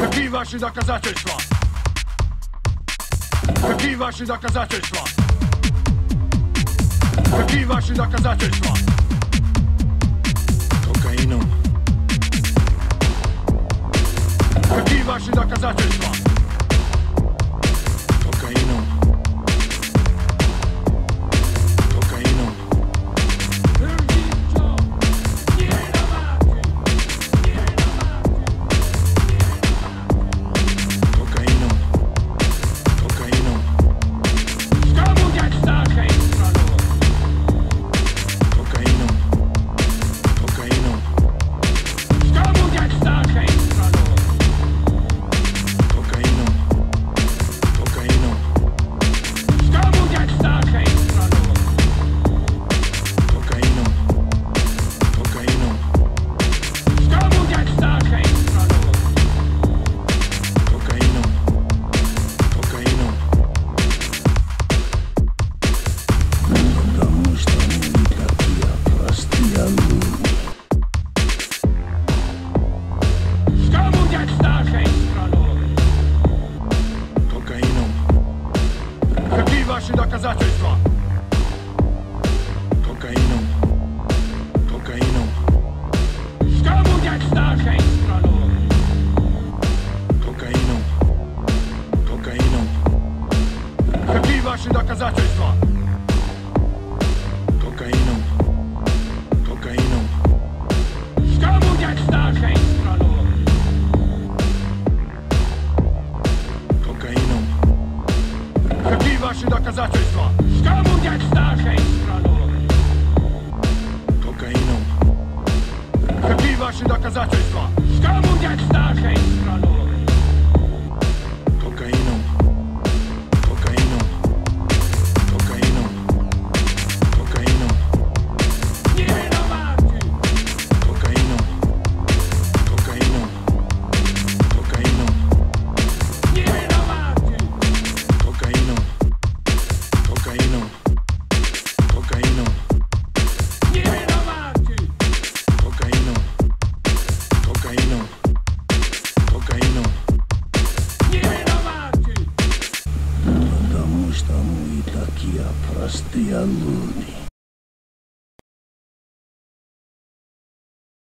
Какие ваши доказательства? Какие ваши доказательства? Какие ваши доказательства? Кокаином. Какие ваши доказательства? Какие ваши доказательства? Кокаином. Кокаином. Что будет с нашей страной? Кокаином. Кокаином. Какие ваши доказательства? Ваши доказательства? Что будет с нашей страной? Кокаином. Какие ваши доказательства? Что будет с нашей страной? простые люди.